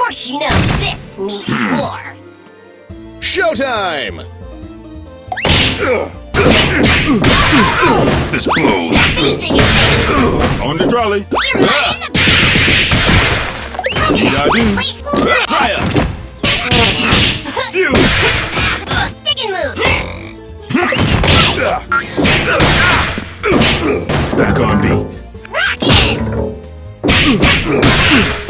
course you know this means war. Showtime! This blows. Face in uh, your face. On the trolley. You're right in the uh, Yeah, I do. preschool. Fire! Phew. Stick and move. Back on beat. Rock it.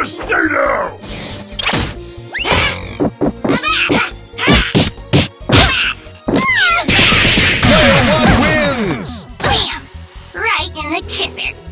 Just stay down! Player wins! Bam! Right in the kisser.